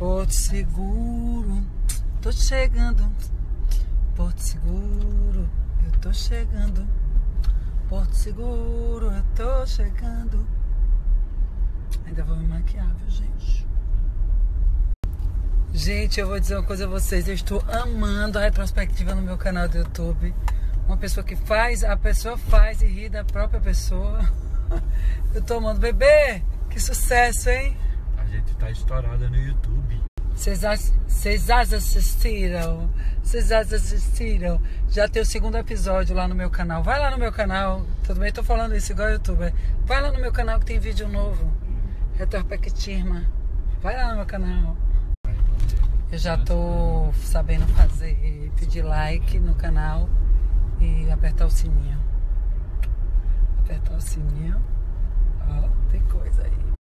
Porto Seguro, tô chegando. Porto Seguro, eu tô chegando. Porto Seguro, eu tô chegando. Ainda vou me maquiar, viu, gente? Gente, eu vou dizer uma coisa a vocês. Eu estou amando a retrospectiva no meu canal do YouTube. Uma pessoa que faz, a pessoa faz e ri da própria pessoa. Eu tô amando. Bebê, que sucesso, hein? Gente tá estourada no YouTube. Vocês assistiram? Vocês assistiram? Já tem o segundo episódio lá no meu canal. Vai lá no meu canal. Tudo bem? Tô falando isso igual youtuber. Vai lá no meu canal que tem vídeo novo. Retrospectiva. Vai lá no meu canal. Eu já tô sabendo fazer, pedir like no canal e apertar o sininho. Apertar o sininho. Ó, tem coisa aí.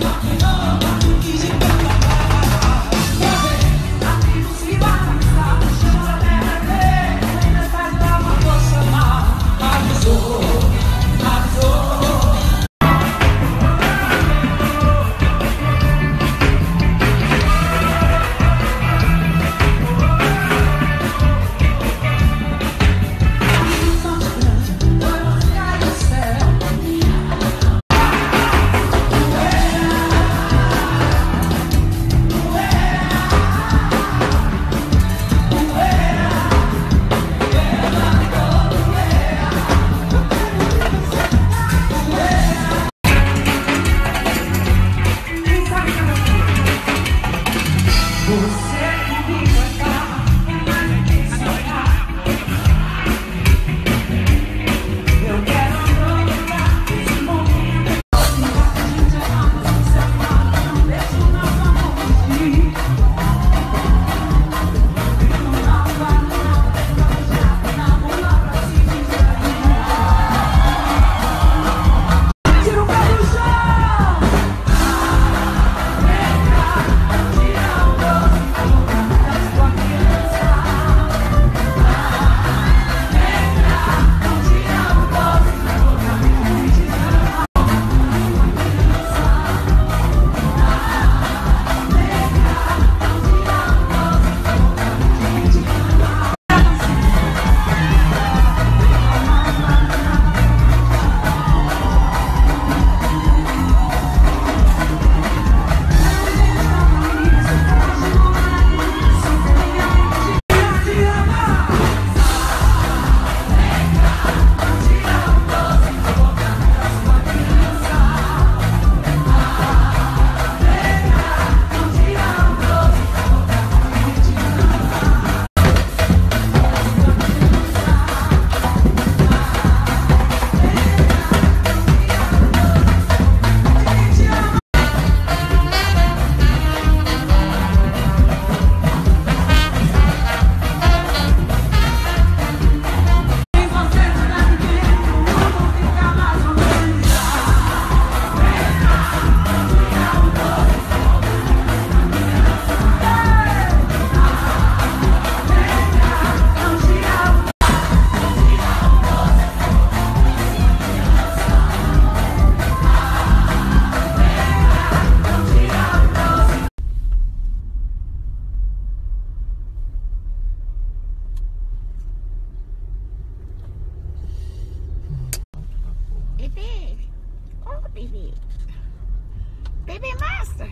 Knocking on Baby Master.